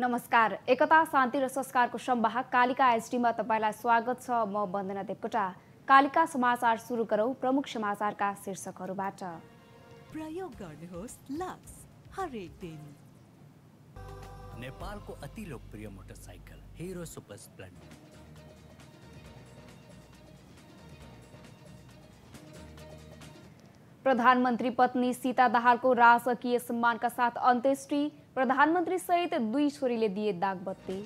नमस्कार। एकता शान्ति र संस्कारको संवाहक कालिका एसडीमा तपाईँलाई स्वागत छ। म वन्दना देवकोटा। कालिका समाचार सुरु गरौँ प्रमुख समाचारका शीर्षकहरूबाट। प्रयोग गर्नुहोस् लक्स हरेक दिन। नेपालको अति लोकप्रिय मोटरसाइकल हिरो सुपर स्प्लेन्डर प्रधानमन्त्री पत्नी सीता दाहालको राजकीय सम्मानका साथ अन्त्येष्टि प्रधानमन्त्री सहित दुई छोरीले दिए दागबत्ती।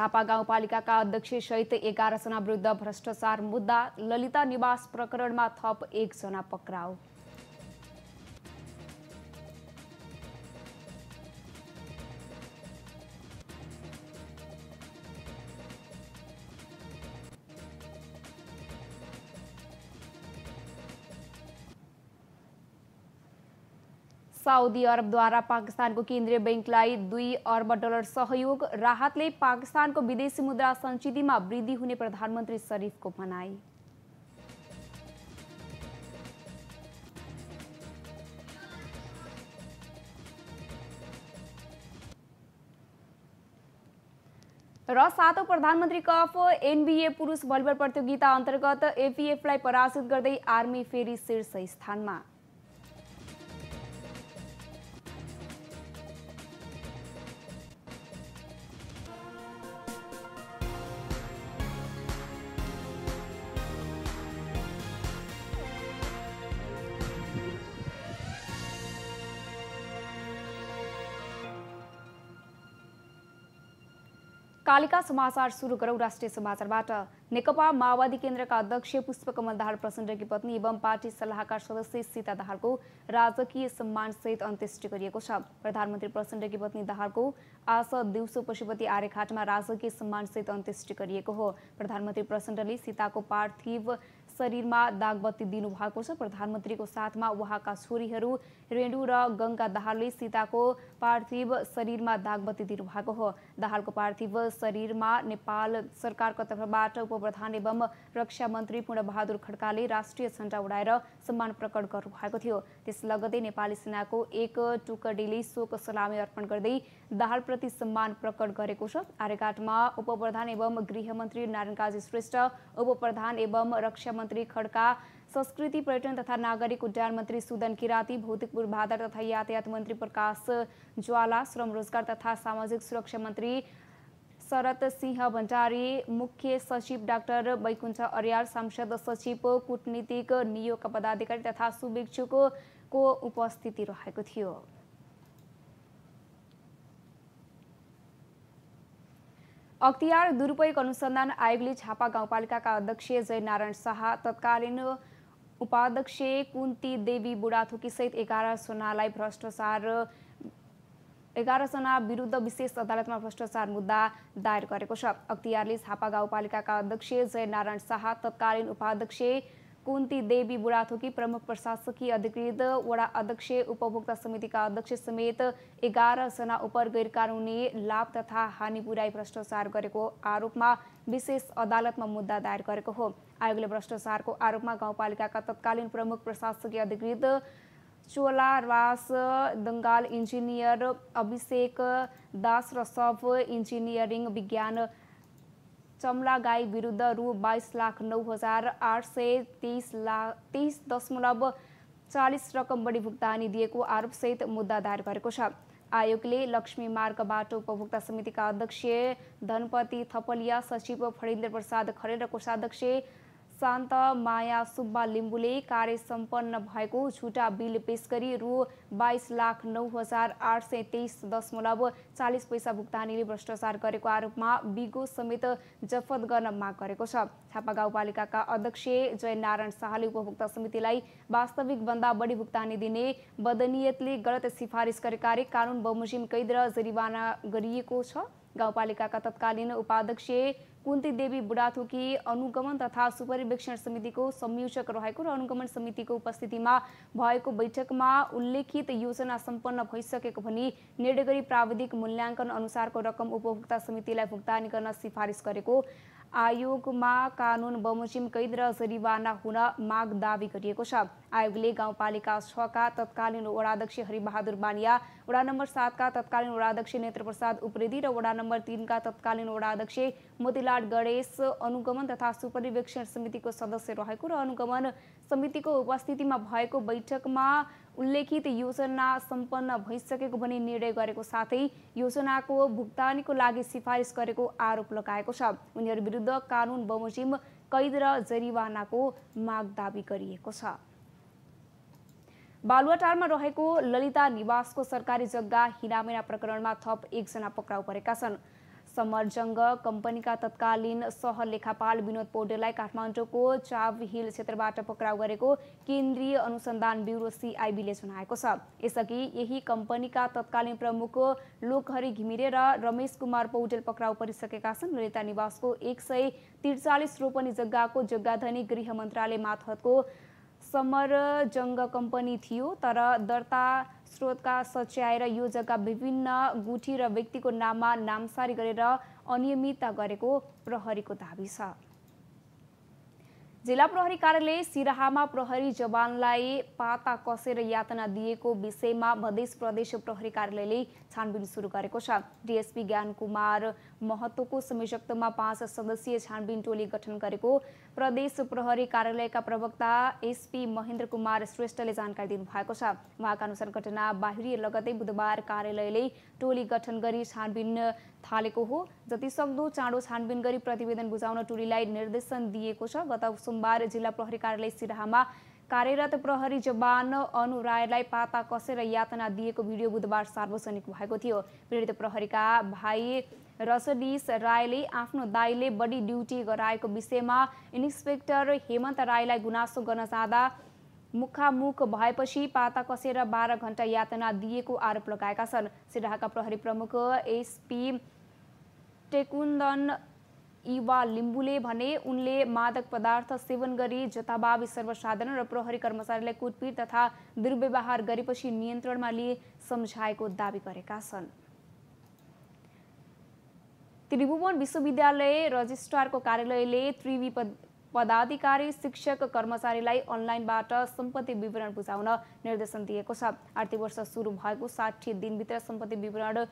झापा गाउँपालिकाका अध्यक्ष सहित एघारजना विरुद्ध भ्रष्टाचार मुद्दा ललिता निवास प्रकरणमा थप एकजना पक्राउ। साउदी अरबद्वारा पाकिस्तानको केन्द्रीय बैङ्कलाई दुई अर्ब डलर सहयोग राहतले पाकिस्तानको विदेशी मुद्रा सञ्चितीमा वृद्धि हुने प्रधानमन्त्री शरीफको भनाई। र सातौं प्रधानमन्त्री कप एनबिए पुरुष भलिबल प्रतियोगिता अन्तर्गत एपिएफलाई पराजित गर्दै आर्मी फेरि शीर्ष स्थानमा। कालिका समाचार सुरु गरौँ राष्ट्रिय समाचारबाट। नेकपा माओवादी केन्द्रका अध्यक्ष पुष्पकमल दाहाल प्रचण्डकी पत्नी एवं पार्टी सल्लाहकार सदस्य सीता दाहालको राजकीय सम्मानसहित अन्त्येष्टि गरिएको छ। प्रधानमन्त्री प्रचण्डकी पत्नी दाहालको आज दिउँसो पशुपति आर्यघाटमा राजकीय सम्मानसहित अन्त्येष्टि गरिएको हो। प्रधानमन्त्री प्रचण्डले सीताको पार्थिव शरीरमा दागबत्ती दिनुभएको छ। प्रधानमन्त्रीको साथमा उहाँका छोरीहरू रेणु र गङ्गा दाहालले सीताको पार्थिव शरीरमा दागबत्ती दिनुभएको हो। दाहालको पार्थिव शरीरमा नेपाल सरकारको तर्फबाट उपप्रधान एवं रक्षा मन्त्री पूर्णबहादुर खड्काले राष्ट्रिय झण्डा उडाएर सम्मान प्रकट गर्नुभएको थियो। त्यस लगतै नेपाली सेनाको एक टुकडीले शोक सलामी अर्पण गर्दै दाहालप्रति सम्मान प्रकट गरेको छ। आर्यघाटमा उपप्रधान एवं गृहमन्त्री नारायण काजी श्रेष्ठ उपप्रधान एवं रक्षा मन्त्री खड्का, संस्कृति पर्यटन तथा नागरिक उड्डयन मंत्री सुदन किराती भौतिक पूर्वाधार तथा यातायात मंत्री प्रकाश ज्वाला, श्रम रोज़गार तथा सामाजिक सुरक्षा मंत्री शरद सिंह भण्डारी मुख्य सचिव डाक्टर वैकुण्ठ अर्याल सांसद सचिव कूटनीतिक नियोगका पदाधिकारी तथा शुभेच्छुकको उपस्थिति रहेको थियो। अख्तियार दुरुपयोग अनुसन्धान आयोगले झापा गाउँपालिकाका अध्यक्ष जयनारायण शाह तत्कालीन उपाध्यक्ष कुन्ती देवी बुढाथोकीसहित एघारजनालाई भ्रष्टाचार एघारजना विरुद्ध विशेष अदालतमा भ्रष्टाचार मुद्दा दायर गरेको छ। अख्तियारले झापा गाउँपालिकाका अध्यक्ष जयनारायण शाह तत्कालीन उपाध्यक्ष कुन्ती देवी बुढाथोकी प्रमुख प्रशासकीय अधिकृत वडा अध्यक्ष उपभोक्ता समितिका अध्यक्ष समेत एघारजना उप गैर कानुनी लाभ तथा हानि पुर्याई भ्रष्टाचार गरेको आरोपमा विशेष अदालतमा मुद्दा दायर गरेको हो। आयोगले भ्रष्टाचारको आरोपमा गाउँपालिकाका तत्कालीन प्रमुख प्रशासकीय अधिकृत चोला रास दङ्गाल इन्जिनियर अभिषेक दास र सब इन्जिनियरिङ विज्ञान चमला गाई विरुद्ध रु बाइस लाख नौ हजार आठ सय तेइस लाख तेइस दशमलव चालिस रकम बढी भुक्तानी दिएको आरोपसहित मुद्दा दायर गरेको छ। आयोगले लक्ष्मी मार्गबाट उपभोक्ता समितिका अध्यक्ष धनपति थपलिया सचिव फणिन्द्र प्रसाद खरेल र कोषाध्यक्ष शान्त माया सुब्बा लिम्बुले कार्य सम्पन्न भएको झुटा बिल पेश गरी रु बाइस लाख नौ हजार आठ सय तेइस दशमलव चालिस पैसा भुक्तानीले भ्रष्टाचार गरेको आरोपमा बिगो समेत जफत गर्न माग गरेको छ। छापा गाउँपालिकाका अध्यक्ष जयनारायण शाहले उपभोक्ता समितिलाई वास्तविक भन्दा बढी भुक्तानी दिने बदनियतले गलत सिफारिस गरेकाले कानुन बमोजिम कैद र जरिवाना गरिएको छ। गाउँपालिकाका तत्कालीन उपाध्यक्ष कुन्ती देवी बुढाथोकी अनुगमन तथा सुपरिवेक्षण समितिको संयोजक रहेको र अनुगमन समितिको उपस्थितिमा भएको बैठकमा उल्लेखित योजना सम्पन्न भइसकेको भनी निर्णय गरी प्राविधिक मूल्याङ्कन अनुसारको रकम उपभोक्ता समितिलाई भुक्तानी गर्न सिफारिस गरेको आयोगमा कानुन बमोजिम कैद र जरिवाना हुन माग दावी गरिएको छ। आयोगले गाउँपालिका छका तत्कालीन वडाध्यक्ष हरिबहादुर बानिया वडा नम्बर सातका तत्कालीन वडाध्यक्ष नेत्र प्रसाद उप्रेती र वडा नम्बर तिनका तत्कालीन वडाध्यक्ष मोतीलाल गणेश अनुगमन तथा सुपरिवेक्षण समितिको सदस्य रहेको र अनुगमन समितिको उपस्थितिमा भएको बैठकमा उल्लेखित योजना सम्पन्न भइसकेको भनी निर्णय गरेको साथै योजनाको भुक्तानीको लागि सिफारिस गरेको आरोप लगाएको छ। उनीहरू विरुद्ध कानुन बमोजिम कैद र जरिवानाको माग दावी गरिएको छ। बालुवाटारमा रहेको ललिता निवासको सरकारी जग्गा हिनामिना प्रकरणमा थप एकजना पक्राउ परेका छन्। समरजङ्ग कम्पनीका तत्कालीन सहलेखापाल विनोद पौडेललाई काठमाडौँको चाव हिल क्षेत्रबाट पक्राउ गरेको केन्द्रीय अनुसन्धान ब्युरो सिआइबीले जनाएको छ। यसअघि यही कम्पनीका तत्कालीन प्रमुख लोकहरि घिमिरे र रमेश कुमार पौडेल पक्राउ परिसकेका छन्। ललिता निवासको एक सय त्रिचालिस रोपनी जग्गाको जग्गाधनी गृह मन्त्रालय मार्फतको समरजङ्ग कम्पनी थियो तर दर्ता स्रोतका सच्याएर यो जग्गा विभिन्न गुठी र व्यक्तिको नाममा नामसारी गरेर अनियमितता गरेको प्रहरीको दावी छ। जिल्ला प्रहरी कार्यालय सिराहामा प्रहरी जवानलाई पाता कसेर यातना दिएको विषयमा मध्य प्रदेश प्रहरी कार्यालयले छानबिन सुरु गरेको छ। डिएसपी ज्ञान कुमार महतोको संयोजकत्वमा पाँच सदस्यीय छानबिन टोली गठन गरेको प्रदेश प्रहरी कार्यालयका प्रवक्ता एसपी महेन्द्र कुमार श्रेष्ठले जानकारी दिनुभएको छ। उहाँका अनुसार घटना बाहिरी लगतै बुधबार कार्यालयले टोली गठन गरी छानबिन थालेको हो। जतिसक्दो चाँडो छानबिन गरी प्रतिवेदन बुझाउन टोलीलाई निर्देशन दिएको छ। गत सोमबार जिल्ला प्रहरी कार्यालय सिराहामा कार्यरत प्रहरी जवान अनु रायलाई पाता कसेर यातना दिएको भिडियो बुधबार सार्वजनिक भएको थियो। पीडित प्रहरीका भाइ रसडीस रायले आफ्नो दाईले बढी ड्युटी गराएको विषयमा इन्सपेक्टर हेमन्त राईलाई गुनासो गर्न जाँदा मुखामुख भएपछि पाता कसेर बाह्र घण्टा यातना दिएको आरोप लगाएका छन्। सिराहाका प्रहरी प्रमुख एसपी टेकुन्दन इवा लिम्बुले भने उनले मादक पदार्थ सेवन गरी जताभावी सर्वसाधारण र प्रहरी कर्मचारीलाई कुटपिट तथा दुर्व्यवहार गरेपछि नियन्त्रणमा लिए सम्झाएको दावी गरेका छन्। त्रिभुवन विश्वविद्यालय रजिस्ट्रारको कार्यालयले त्रिवी पदाधिकारी शिक्षक कर्मचारीलाई अनलाइनबाट सम्पत्ति विवरण बुझाउन निर्देशन दिएको छ। आर्थिक वर्ष सुरु भएको साठी दिनभित्र सम्पत्ति विवरण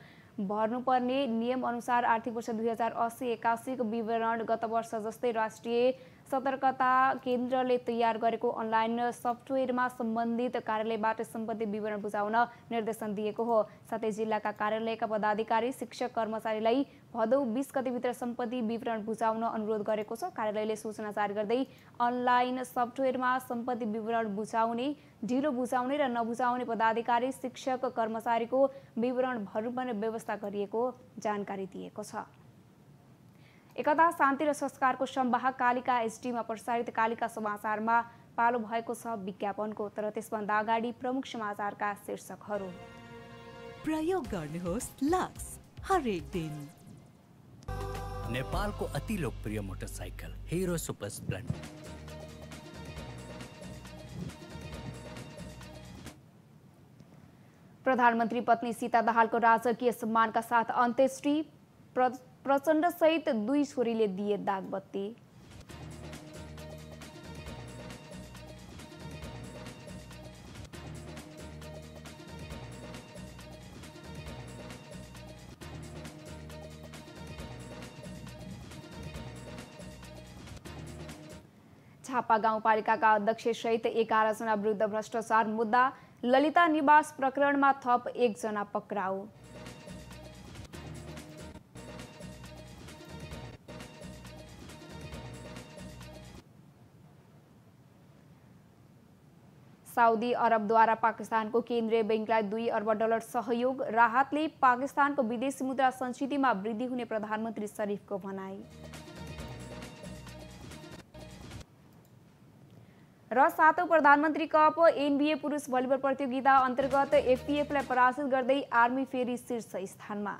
भर्नुपर्ने नियम अनुसार आर्थिक वर्ष दुई हजार अस्सी एकासीको विवरण गत वर्ष जस्तै राष्ट्रिय सतर्कता केन्द्रले तयार गरेको अनलाइन सफ्टवेयरमा सम्बन्धित कार्यालयबाट सम्पत्ति विवरण बुझाउन निर्देशन दिएको हो। साथै जिल्लाका कार्यालयका पदाधिकारी शिक्षक कर्मचारीलाई भदौ बिस गतिभित्र सम्पत्ति विवरण बुझाउन अनुरोध गरेको छ। कार्यालयले सूचना जारी गर्दै अनलाइन सफ्टवेयरमा सम्पत्ति विवरण बुझाउने ढिलो बुझाउने र नबुझाउने पदाधिकारी शिक्षक कर्मचारीको विवरण भर्नुपर्ने व्यवस्था गरिएको जानकारी दिएको छ। एकता शान्ति र संस्कारको संवाहक कालिका एसडीमा प्रसारित कालिका समाचारमा पालो भएको छ विज्ञापनको तर त्यसभन्दा अगाडि प्रमुख समाचारका शीर्षकहरू। प्रयोग गर्नुहोस् लक्स हरेक दिन। नेपालको अति लोकप्रिय मोटरसाइकल हिरो सुपर स्प्लेन्डर प्रधानमन्त्री पत्नी सीता दाहालको राजकीय सम्मानका साथ अन्त्येष्टि प्र प्रचण्डसहित दुई छोरीले दिए दागबत्ती। झापा गाउँपालिकाका अध्यक्षसहित एघारजना विरुद्ध भ्रष्टाचार मुद्दा ललिता निवास प्रकरणमा थप एकजना पक्राउ। साउदी अरबद्वारा पाकिस्तानको केन्द्रीय बैङ्कलाई दुई अर्ब डलर सहयोग राहतले पाकिस्तानको विदेशी मुद्रा संस्कृतिमा वृद्धि हुने प्रधानमन्त्री शरीफको भनाई। र सातौँ प्रधानमन्त्री कप एनबिए पुरुष भलिबल प्रतियोगिता अन्तर्गत एफपिएफलाई पराजित गर्दै आर्मी फेरि शीर्ष स्थानमा।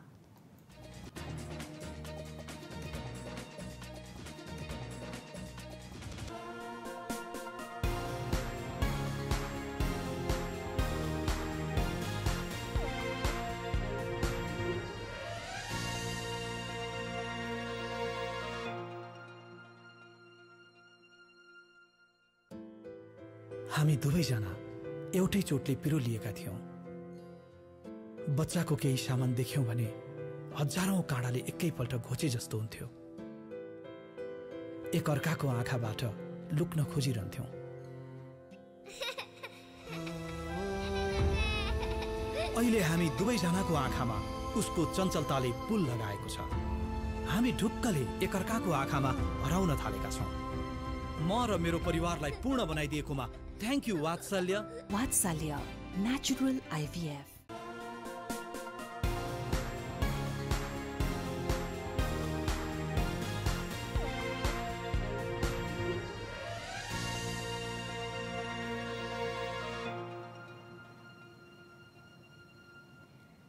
हामी दुवैजना एउटै चोटले पिरोलिएका थियौँ। बच्चाको केही सामान देख्यौँ भने हजारौँ काँडाले एकैपल्ट घोचे जस्तो हुन्थ्यो। एक अर्काको आँखाबाट लुक्न खोजिरहन्थ्यौँ। अहिले हामी दुवैजनाको आँखामा उसको चञ्चलताले पुल लगाएको छ। हामी ढुक्कले एकअर्काको आँखामा हराउन थालेका छौँ। म र मेरो परिवारलाई पूर्ण बनाइदिएकोमा थ्याङ्क यू वात्सल्य वात्सल्य नेचुरल आइभीएफ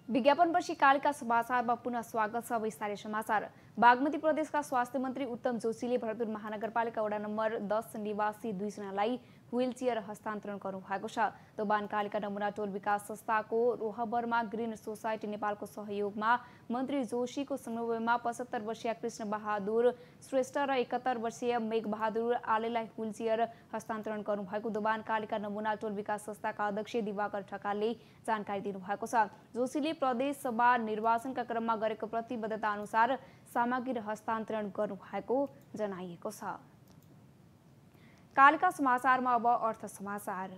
विज्ञापनपछि कालका समाचारमा पुनः स्वागत छ विस्तारै समाचार। बागमती प्रदेशका स्वास्थ्य मन्त्री उत्तम जोशीले भरतपुर महानगरपालिका वडा नम्बर दस निवासी दुईजनालाई व्हील चेयर हस्तान्तरण गर्नुभएको छ। दोबानकालिका नमुना टोल विकास संस्थाको रोहबरमा ग्रिन सोसाइटी नेपालको सहयोगमा मन्त्री जोशीको समन्वयमा पचहत्तर वर्षीय कृष्ण बहादुर श्रेष्ठ र एकहत्तर वर्षीय मेघ बहादुर आलेलाई व्हील चेयर हस्तान्तरण गर्नुभएको दोबानकालिका नमुना टोल विकास संस्थाका अध्यक्ष दिवाकर ठकालले जानकारी दिनुभएको छ। जोशीले प्रदेशसभा निर्वाचनका क्रममा गरेको प्रतिबद्धता अनुसार सामग्री हस्तान्तरण गर्नुभएको जनाइएको छ। कालका समाचारमा अब अर्थ समाचार।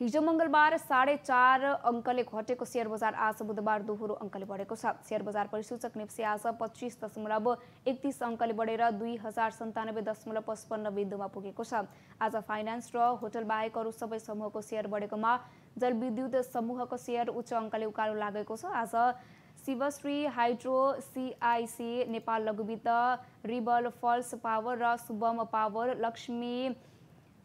हिजो मङ्गलबार साढे चार अङ्कले घटेको सेयर बजार आज बुधबार दोहोरो अङ्कले बढेको छ। सेयर बजार परिसूचक नेप्से आज पच्चिस दशमलव एकतिस अङ्कले बढेर दुई हजार सन्तानब्बे दशमलव पचपन्न बिन्दुमा पुगेको छ। आज फाइनेन्स र होटल बाहेक अरू सबै समूहको सेयर बढेकोमा जलविद्युत समूहको सेयर उच्च अङ्कले उकालो लागेको छ। आज शिवश्री हाइड्रो सिआइसी नेपाल लघुवित्त रिबल फल्स पावर र शुभम पावर लक्ष्मी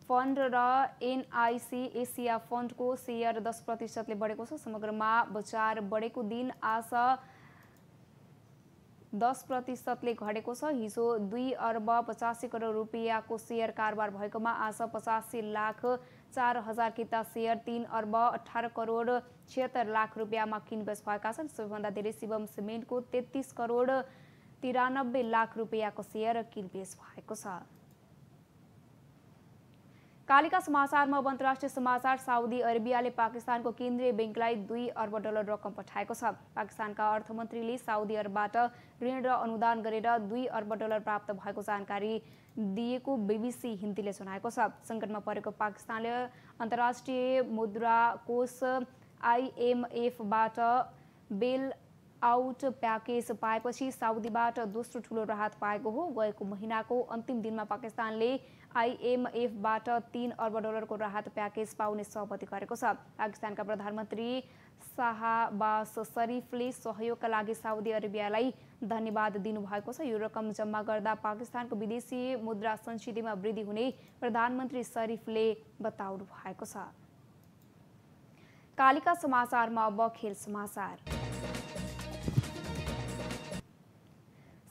फन्ड र एनआइसी एसिया फन्डको सेयर दस प्रतिशतले बढेको छ। समग्रमा बजार बढेको दिन आज दस प्रतिशतले घटेको छ। हिजो दुई अर्ब पचासी करोड रुपियाँको सेयर कारोबार भएकोमा आज पचासी लाख चार हजार किता सेयर तिन अर्ब अठार करोड छिहत्तर लाख रुपियाँमा किनबेच भएका छन्। सबैभन्दा धेरै शिवम सिमेन्टको तेत्तिस करोड तिरानब्बे लाख रुपियाँको सेयर किनबेच भएको छ। कालिका समाचारमा अब अन्तर्राष्ट्रिय समाचार साउदी अरेबियाले पाकिस्तानको केन्द्रीय ब्याङ्कलाई दुई अर्ब डलर रकम पठाएको छ। पाकिस्तानका अर्थमन्त्रीले साउदी अरबबाट ऋण र अनुदान गरेर दुई अर्ब डलर प्राप्त भएको जानकारी दिएको बिबिसी हिन्दीले जनाएको छ। सङ्कटमा परेको पाकिस्तानले अन्तर्राष्ट्रिय मुद्रा कोष आइएमएफबाट बेल आउट प्याकेज पाएपछि साउदीबाट दोस्रो ठुलो राहत पाएको हो। गएको महिनाको अन्तिम दिनमा पाकिस्तानले आइएमएफबाट तिन अर्ब डलरको राहत प्याकेज पाउने सहमति गरेको छ। पाकिस्तानका प्रधानमन्त्री शाहबास शरीफले सहयोगका लागि साउदी अरेबियालाई धन्यवाद दिनुभएको छ। यो रकम जम्मा गर्दा पाकिस्तानको विदेशी मुद्रा संचितीमा वृद्धि हुने प्रधानमन्त्री शरीफले बताउनु भएको छ। कालिका समाचारमा अब खेल समाचार।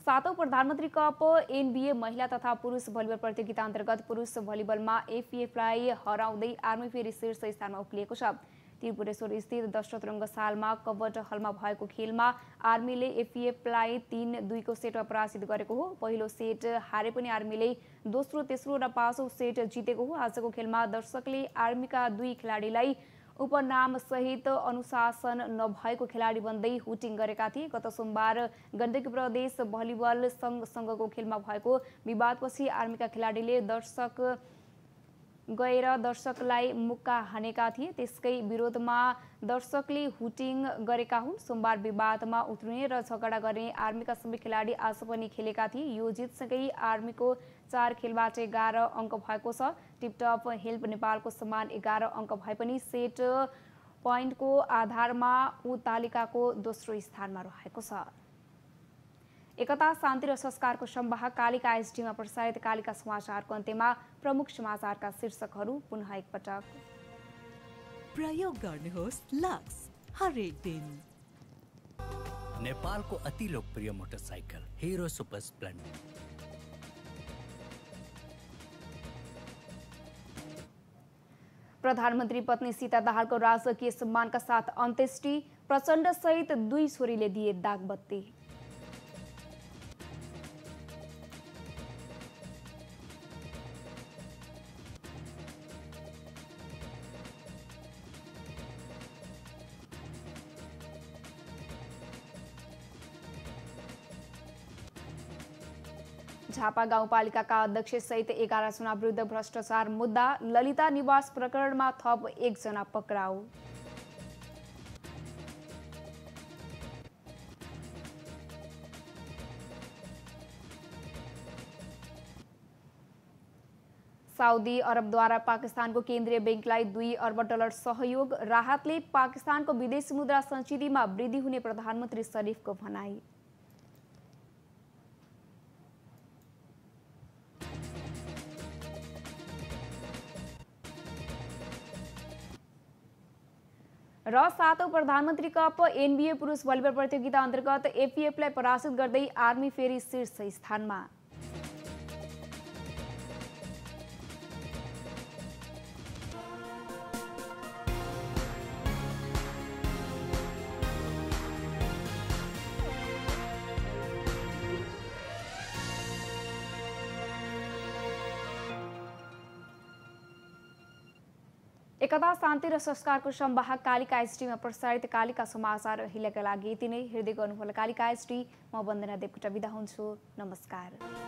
सातौं प्रधानमन्त्री कप एनबिए महिला तथा पुरुष भलिबल प्रतियोगिता अन्तर्गत पुरुष भलिबलमा एफिएफलाई हराउँदै आर्मी फेरि शीर्ष स्थानमा उक्लिएको छ। त्रिपुरेश्वर स्थित दशरथ सालमा कबट हलमा भएको खेलमा आर्मीले एफिएफलाई तिन दुईको सेटमा पराजित गरेको हो। पहिलो सेट हारे पनि आर्मीले दोस्रो तेस्रो र पाँचौँ सेट जितेको हो। आजको खेलमा दर्शकले आर्मीका दुई खेलाडीलाई उपनामसहित अनुशासन नभएको खेलाडी बन्दै हुटिङ गरेका थिए। गत सोमबार गण्डकी प्रदेश भलिबल सङ्घसँगको खेलमा भएको विवादपछि आर्मीका खेलाडीले दर्शक गएर दर्शकलाई मुक्का हानेका थिए। त्यसकै विरोधमा दर्शकले हुटिङ गरेका हुन्। सोमबार विवादमा उत्रिने र झगडा गर्ने आर्मीका सबै खेलाडी आज पनि खेलेका थिए। यो जितसँगै आर्मीको चार खेलबाट एघार अङ्क भएको छ। टिपटप हेल्प नेपालको समान एघार अङ्क भए पनि सेट पोइन्टको आधारमा ऊ तालिकाको दोस्रो स्थानमा रहेको छ। एकता शान्ति र संस्कारको सम्वाह कालिका एसडीमा प्रसारित कालिका समाचारको अन्त्यमा प्रमुख समाचारका शीर्षकहरू पुनः एकपटक। प्रयोग गर्नुहोस् लक्स हरेक दिन। नेपालको अति लोकप्रिय मोटरसाइकल हिरो सुपर स्प्लेन्डर प्रधानमन्त्री पत्नी सीता दाहालको राजकीय सम्मानका साथ अन्त्येष्टि प्रचण्ड सहित दुई छोरीले दिए दागबत्ती। झापा गाउँपालिकाका अध्यक्ष सहित एघारजना विरुद्ध भ्रष्टाचार मुद्दा ललिता निवास प्रकरणमा थप एकजना पक्राउ। साउदी अरबद्वारा पाकिस्तानको केन्द्रीय ब्याङ्कलाई दुई अर्ब डलर सहयोग राहतले पाकिस्तानको विदेशी मुद्रा सञ्चितीमा वृद्धि हुने प्रधानमन्त्री शरीफको भनाई। र सातौँ प्रधानमन्त्री कप एनबिए पुरुष भलिबल प्रतियोगिता अन्तर्गत एपिएफलाई पराजित गर्दै आर्मी फेरि शीर्ष स्थानमा। एकता शान्ति र संस्कारको संवाहक कालिका एसटीमा प्रसारित कालिका समाचार अहिलेका लागि यति नै। हेर्दै गर्नुहोला कालिका एसटी। म वन्दना देवकोटा बिदा हुन्छु। नमस्कार।